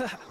Ugh.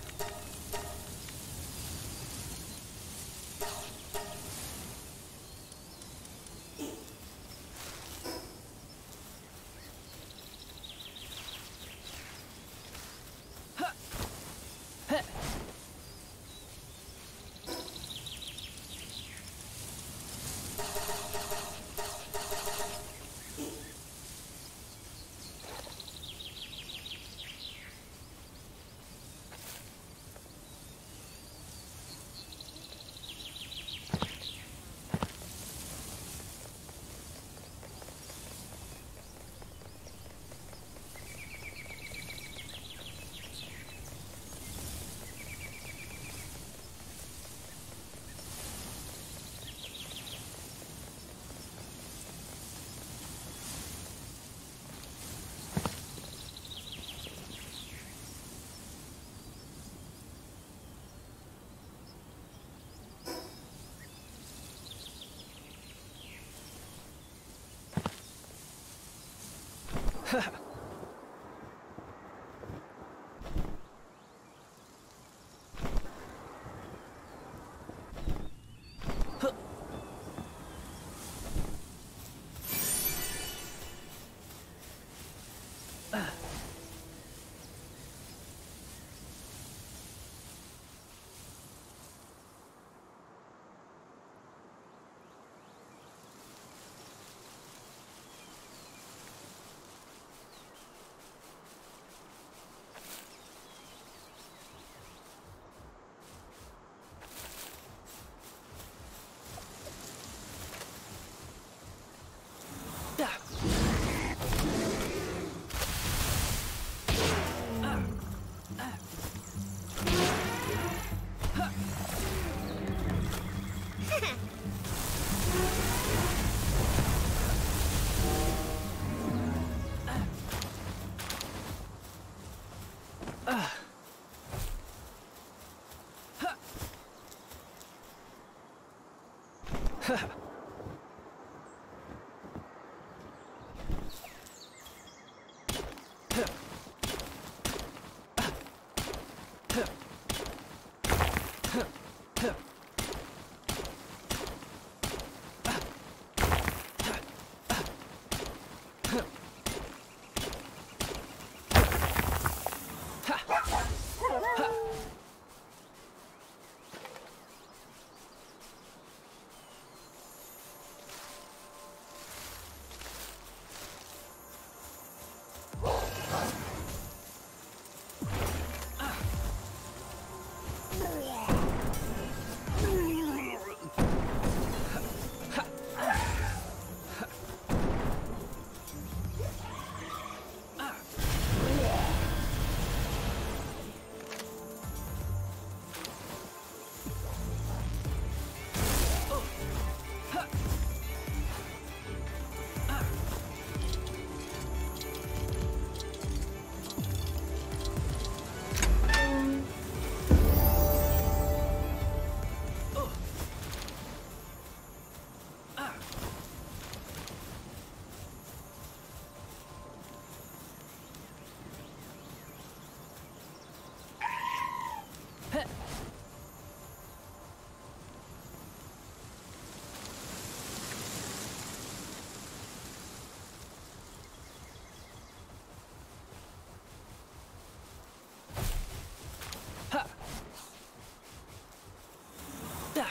@웃음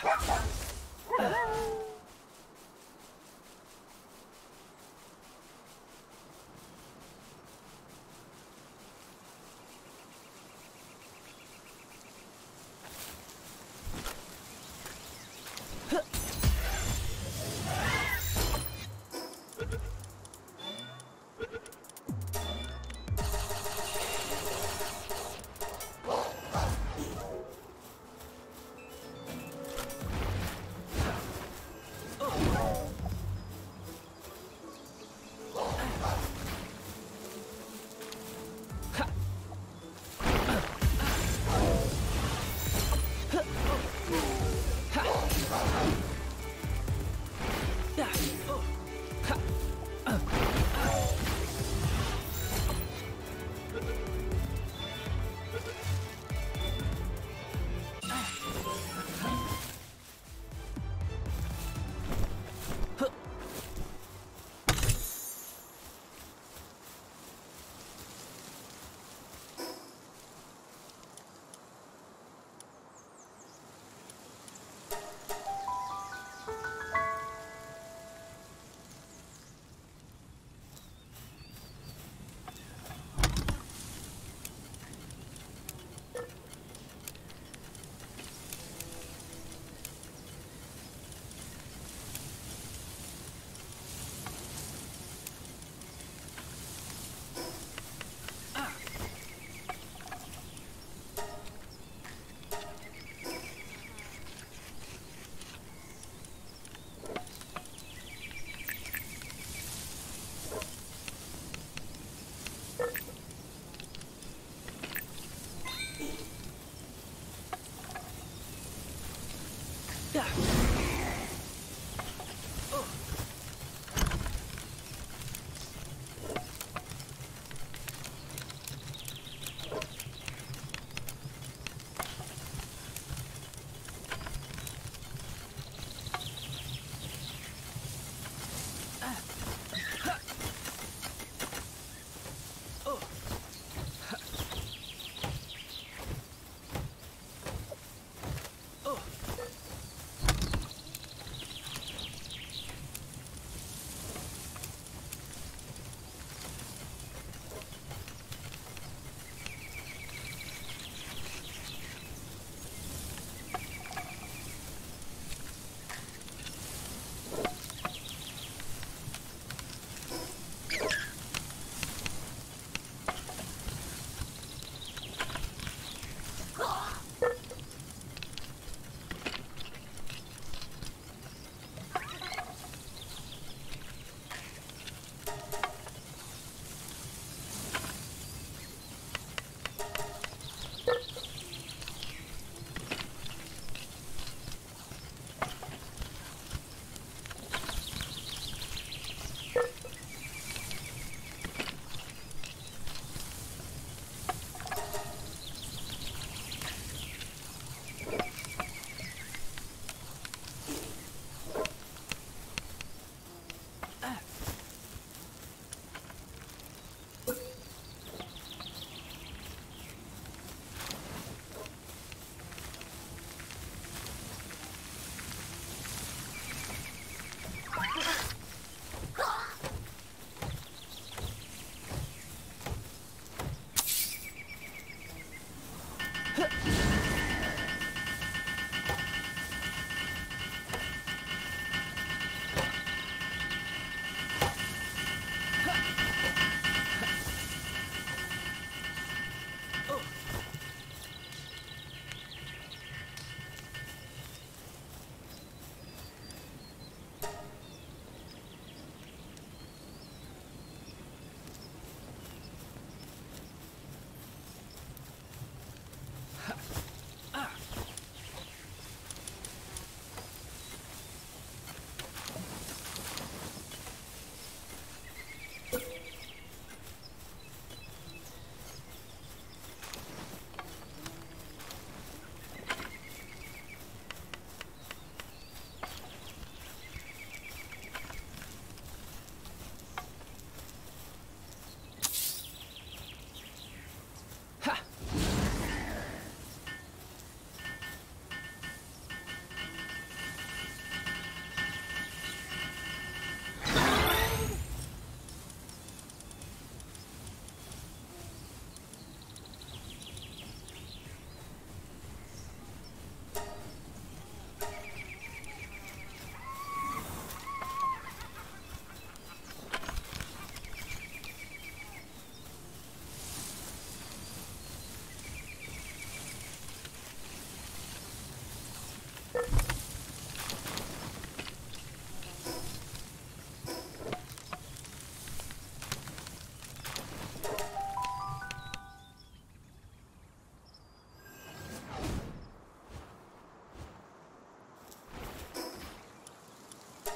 Ha ha ha!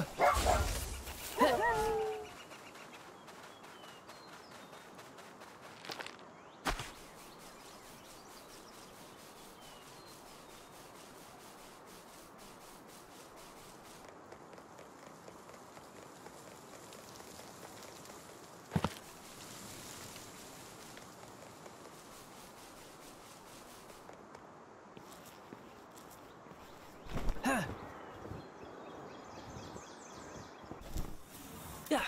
Huh? Ugh.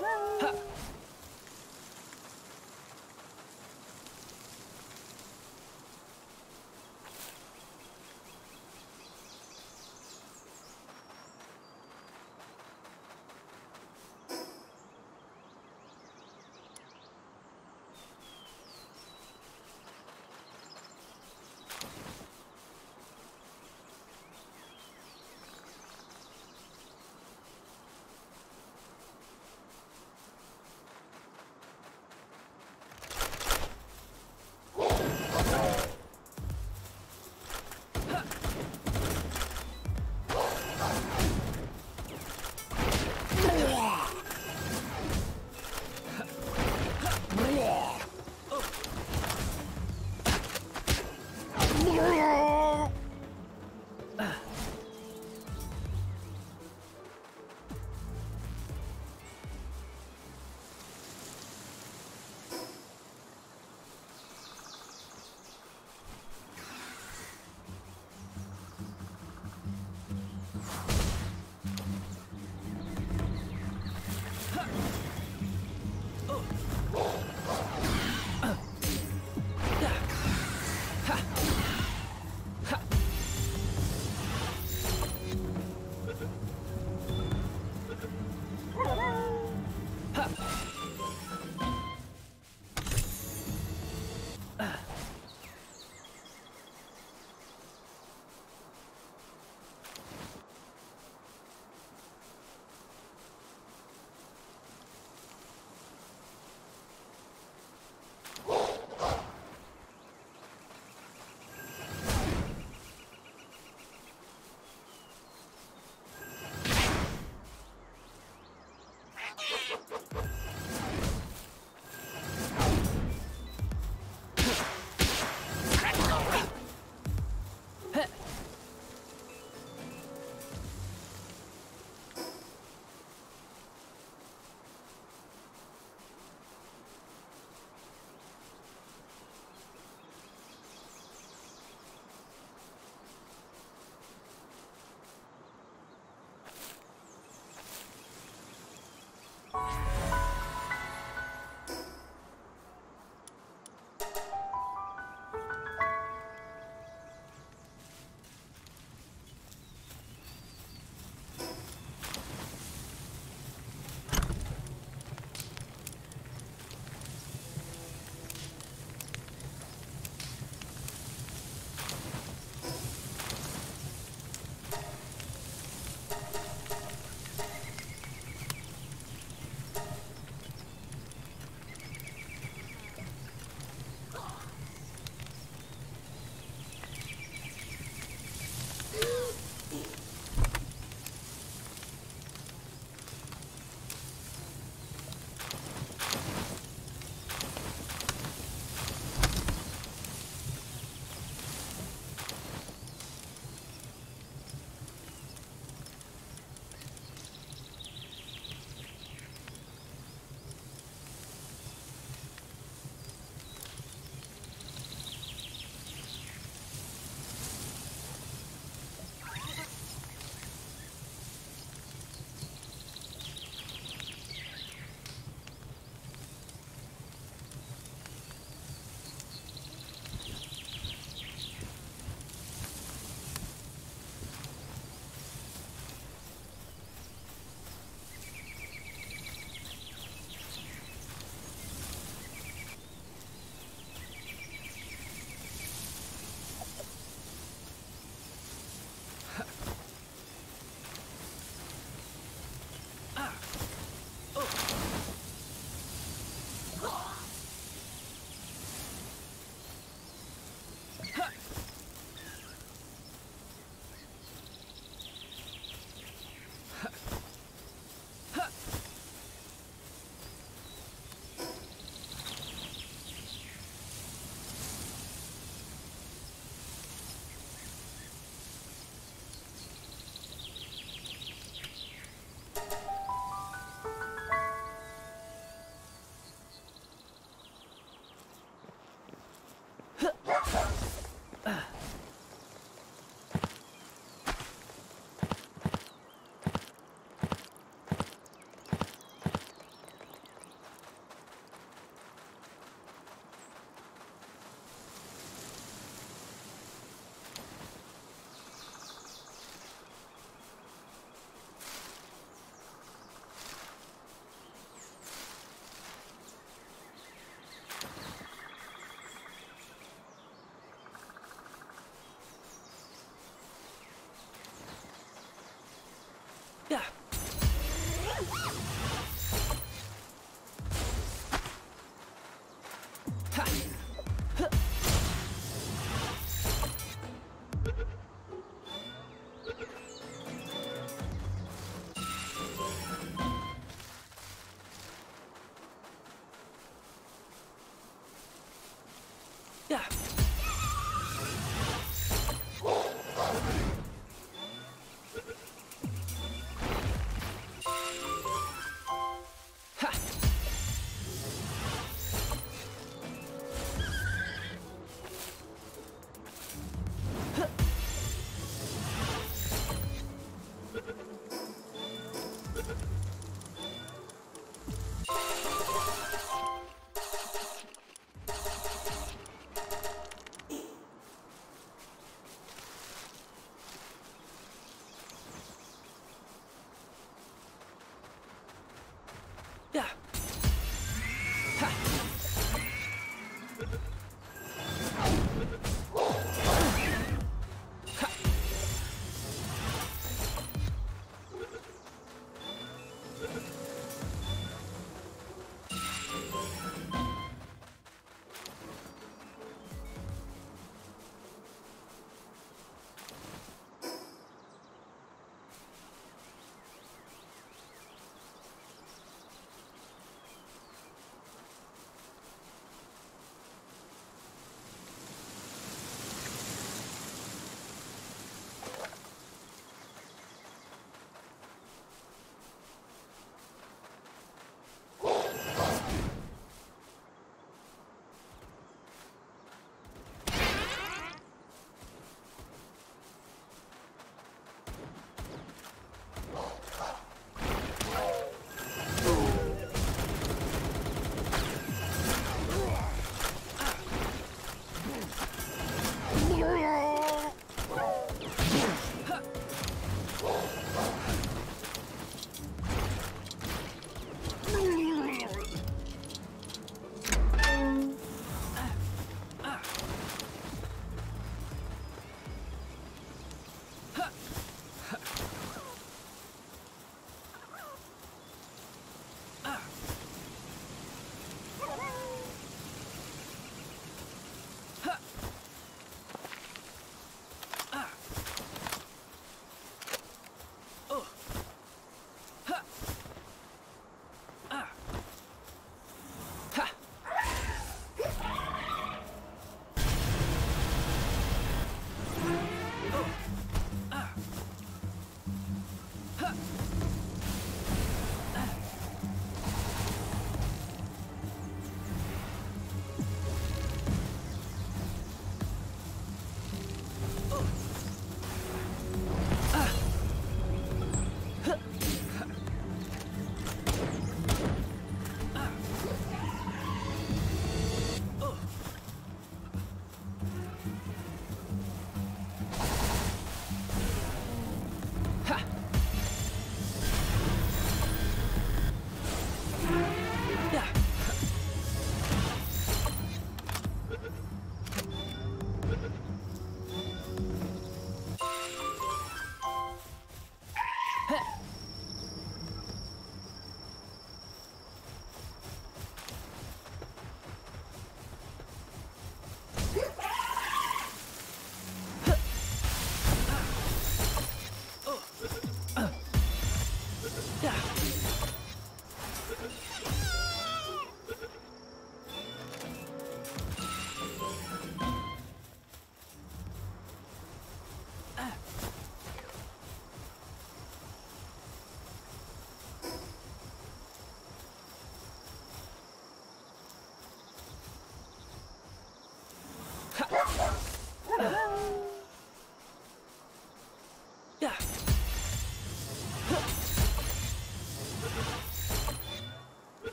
走。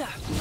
Yeah.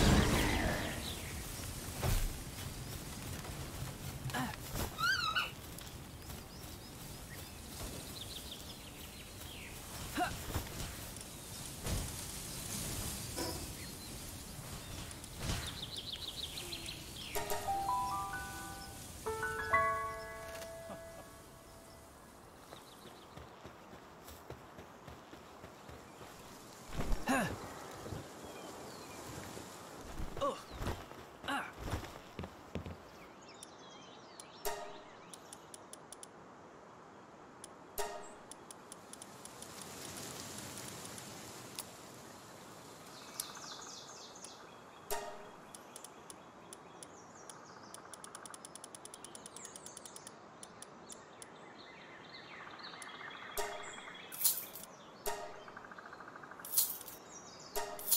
Thank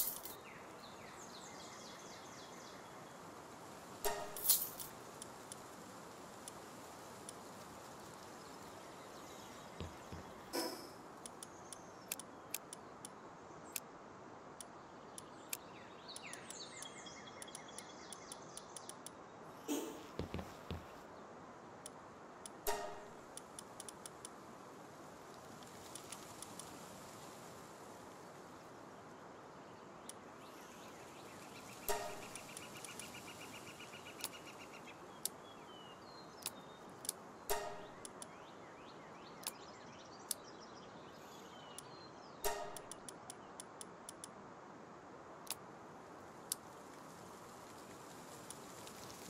you.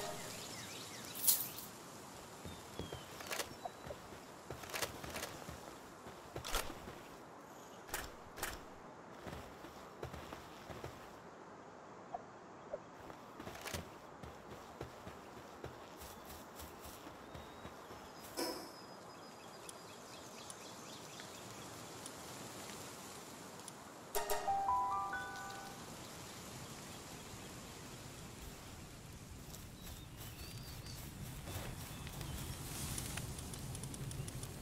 you.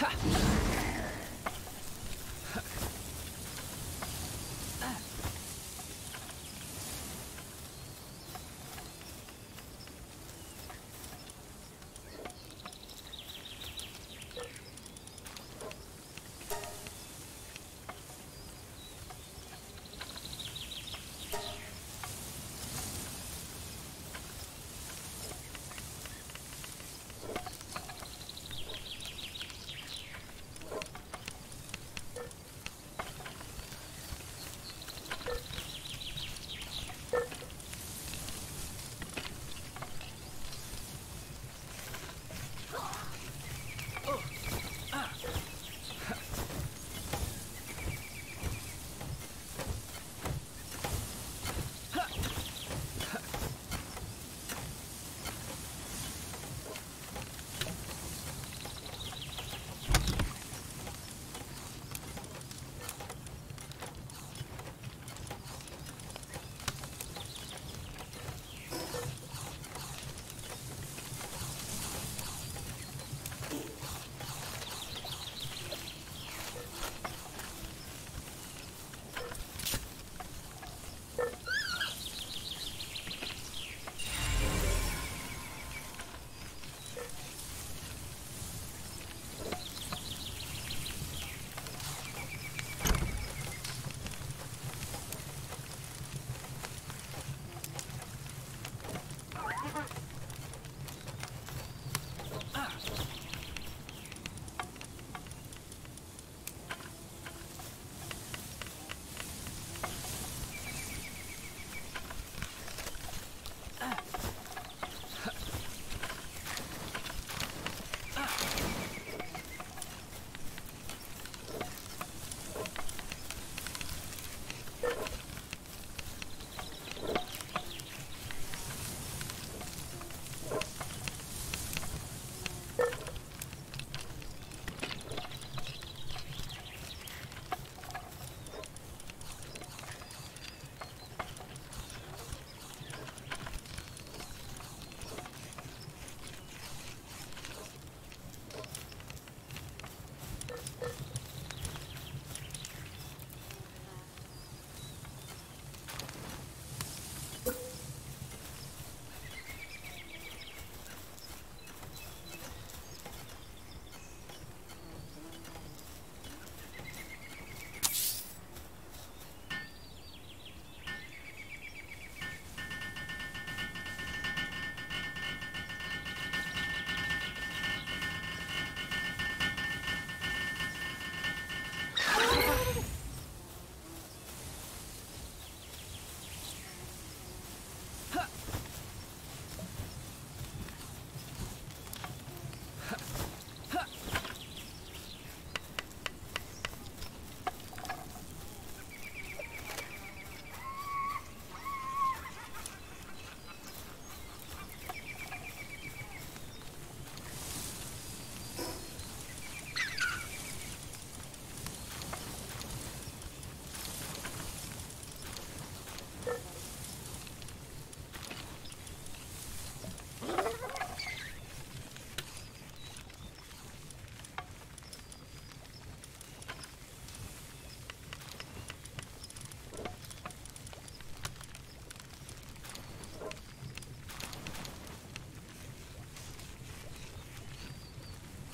Ha!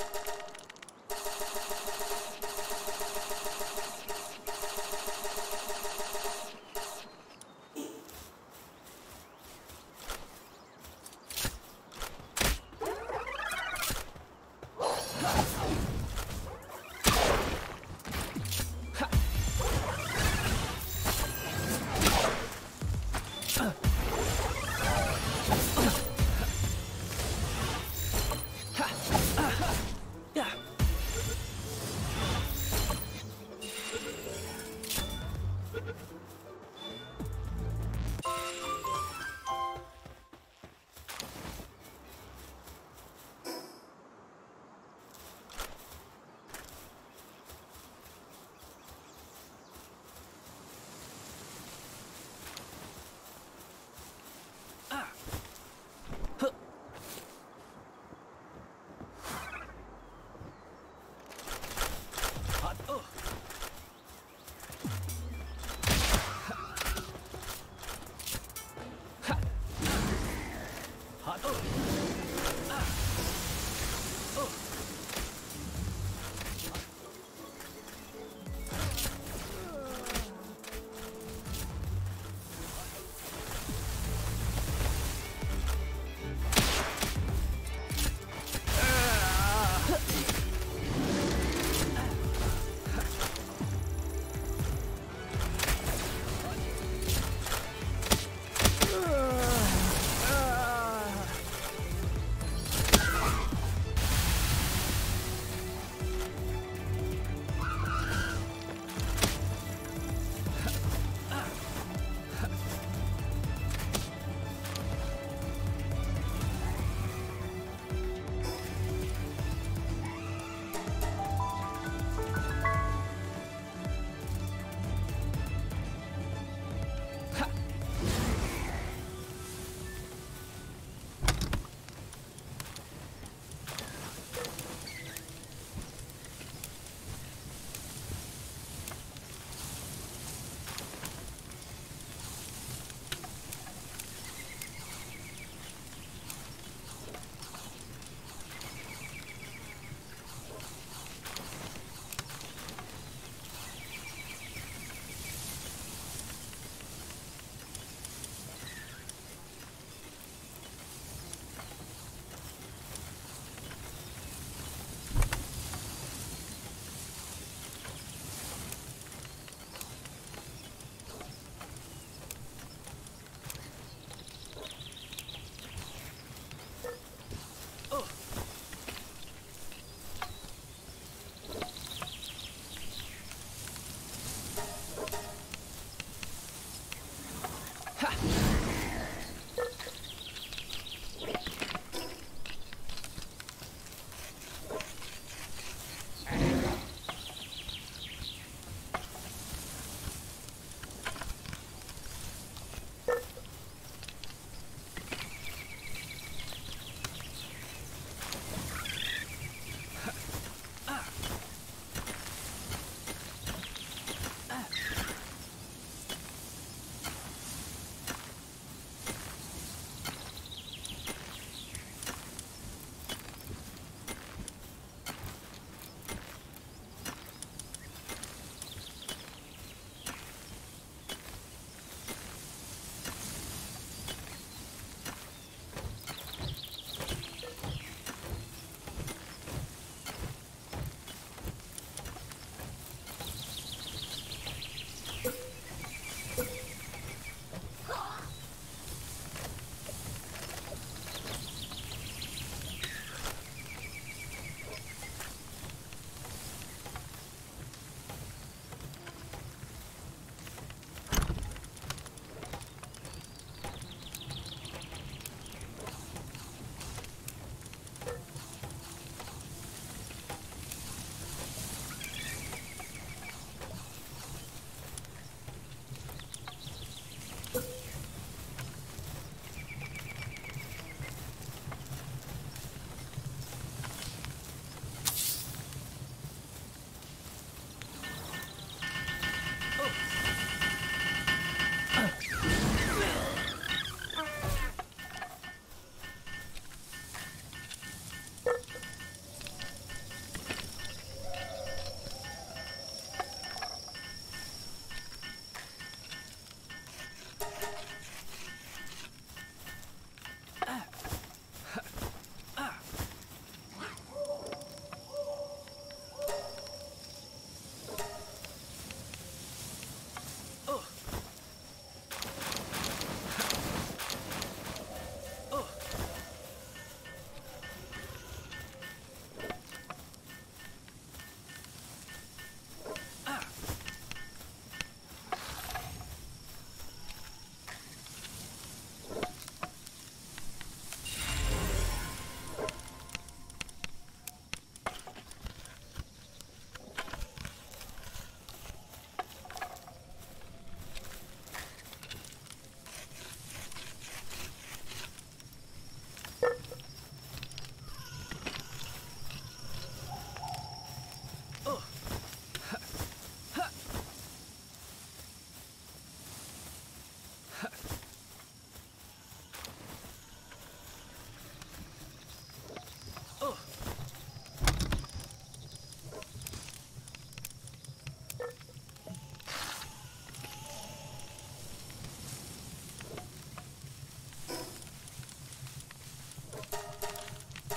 ハハハハ!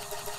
Oh!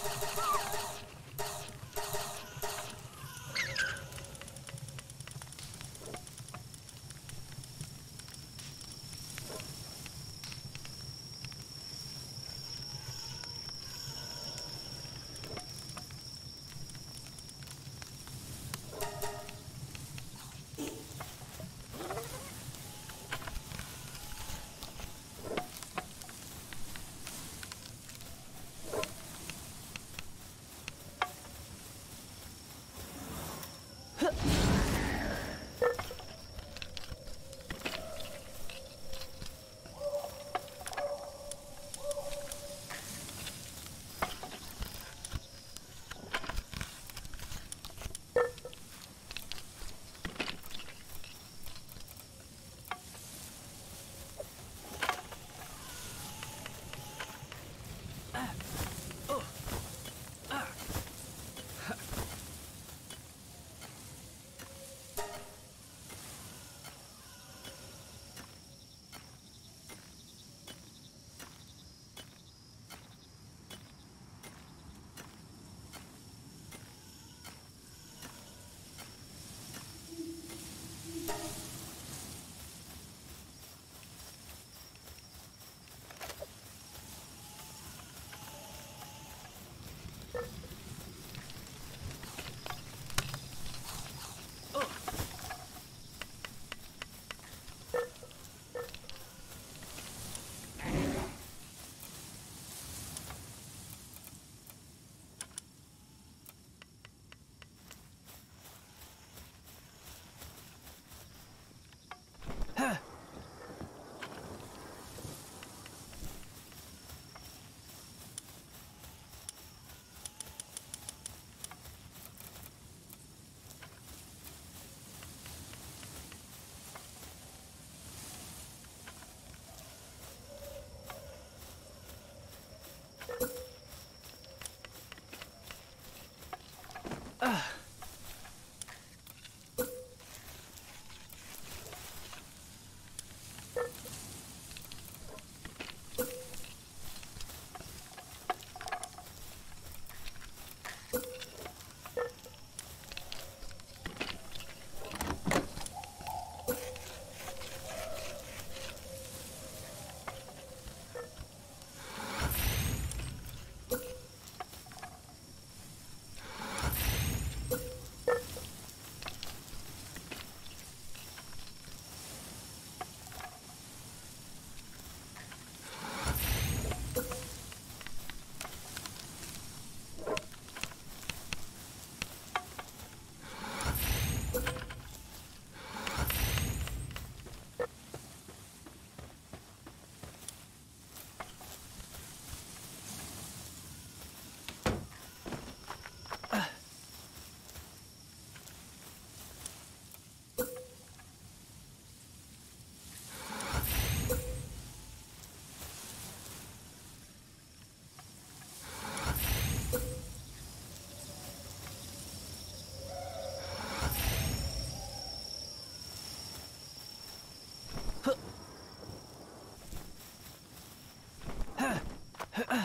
Uh,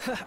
哈 哈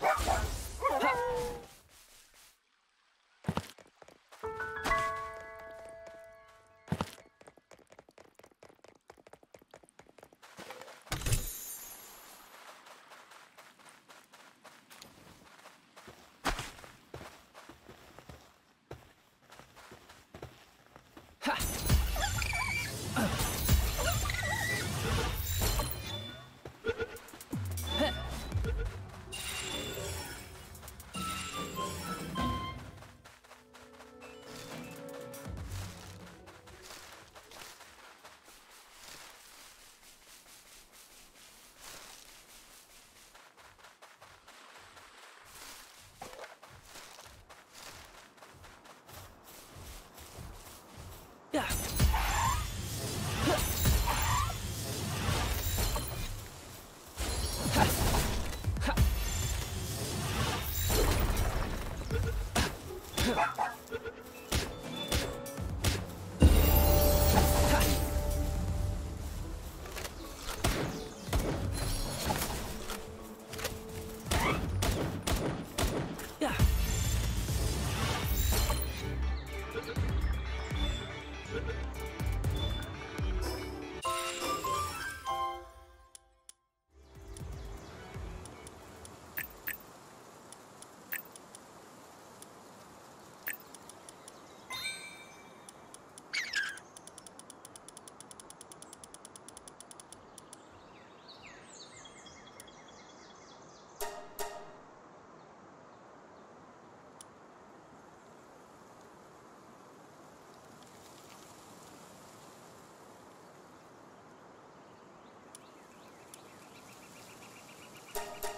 Ha. Yeah. Yeah.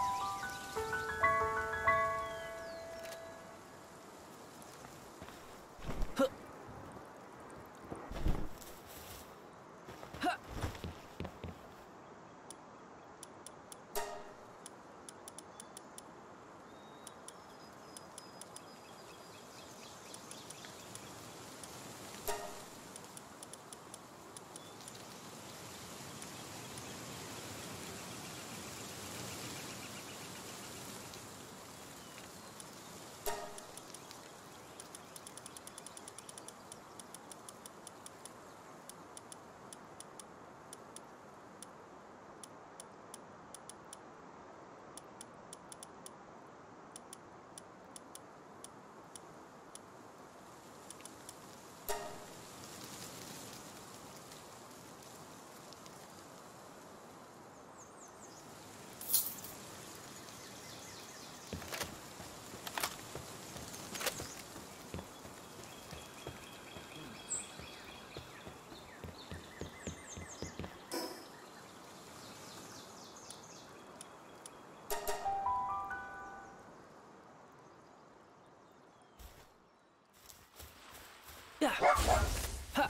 Yeah. Ha.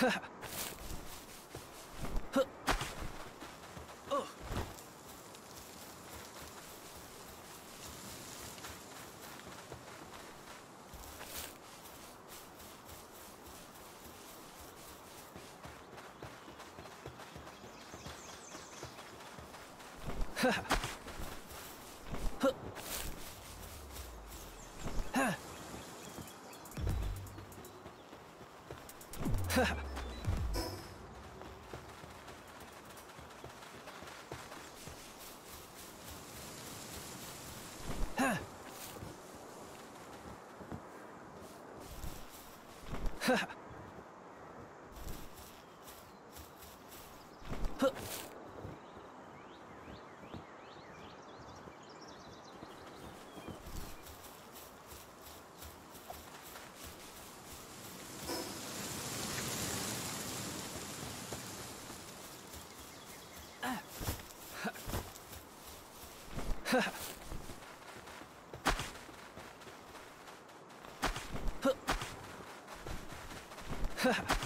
Ha ha! Ha!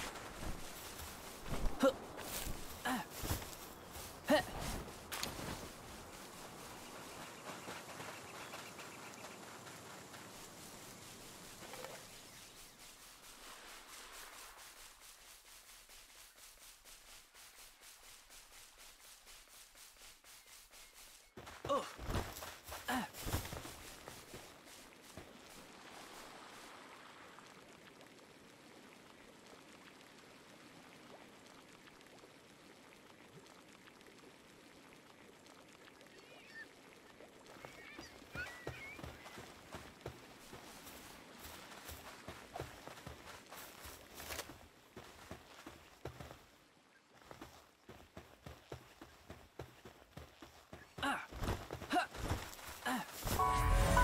Uh.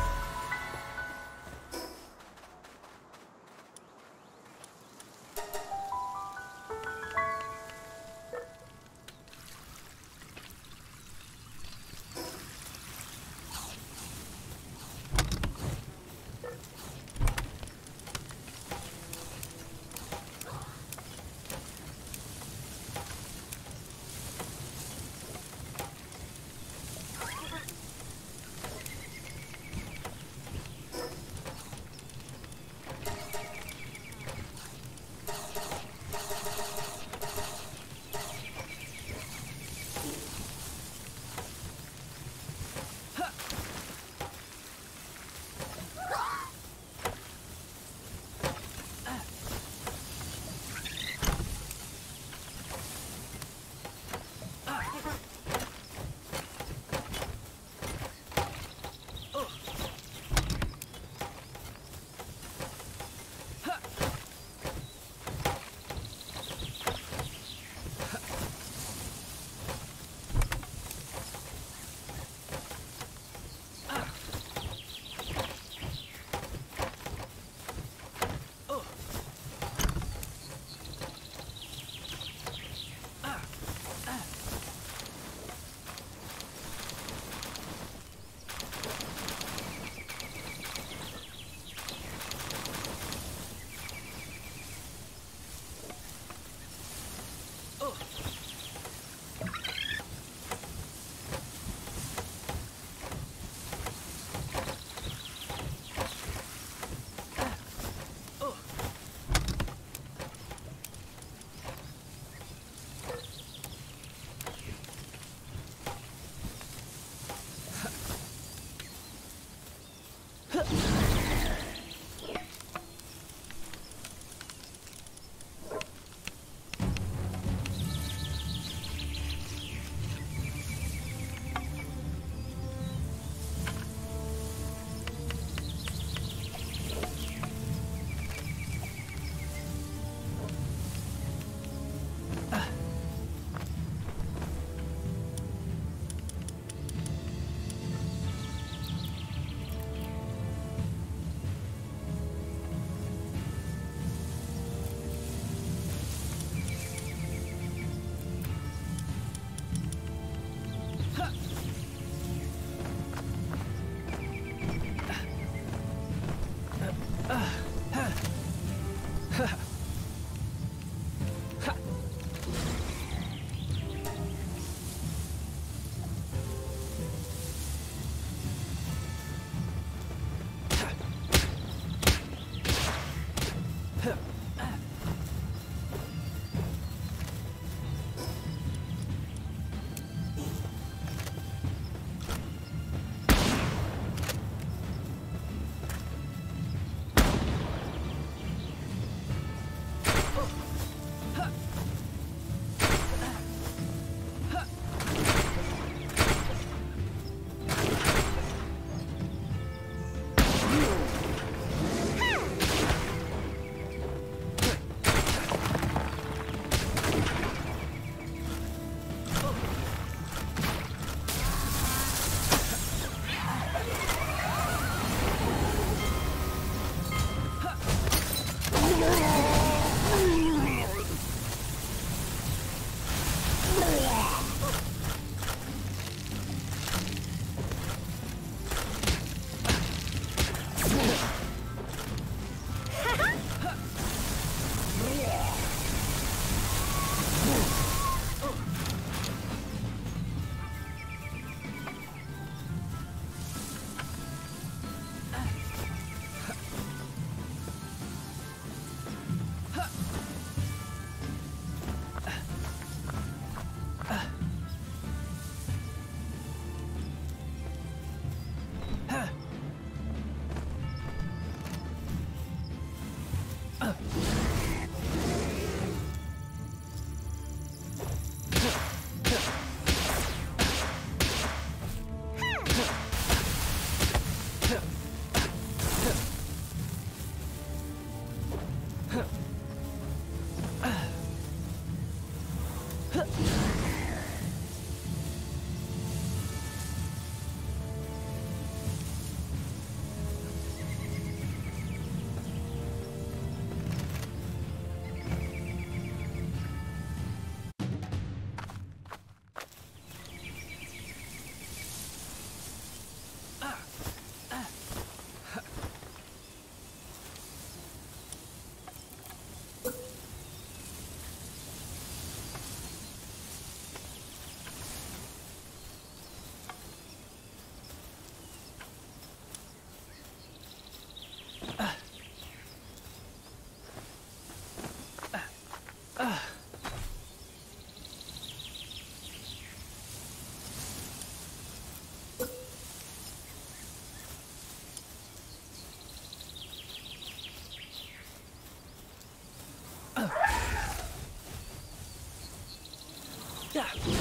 Yeah.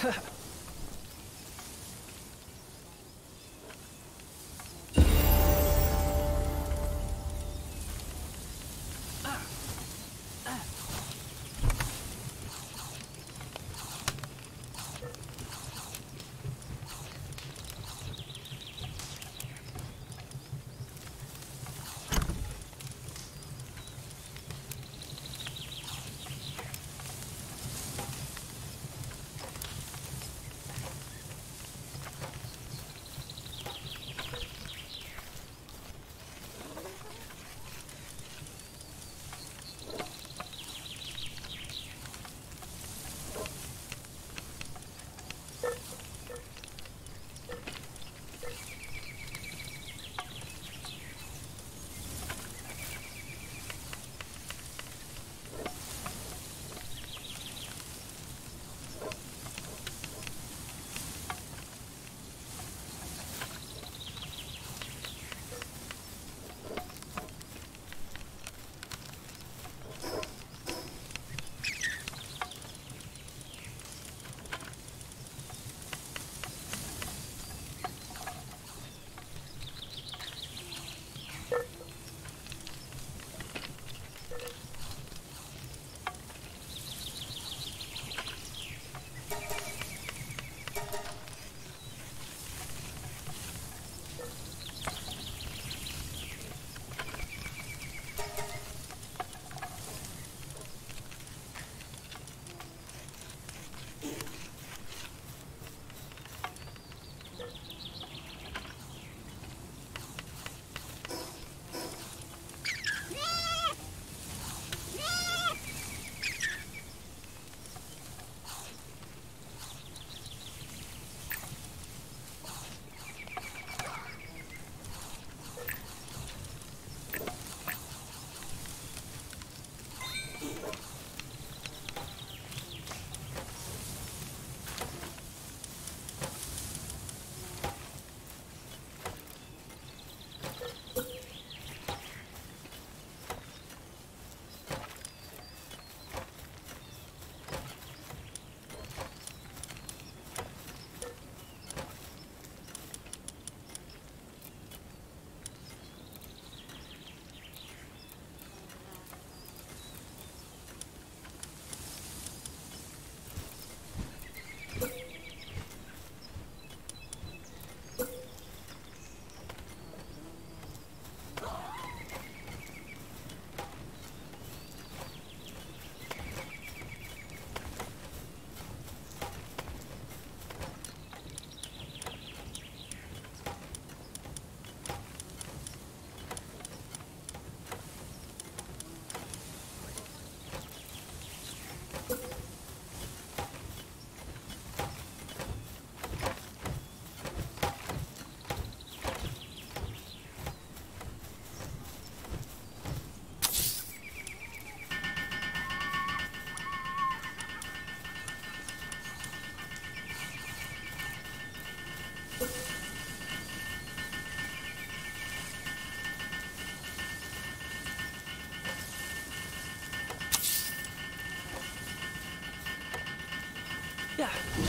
Huh. Yeah.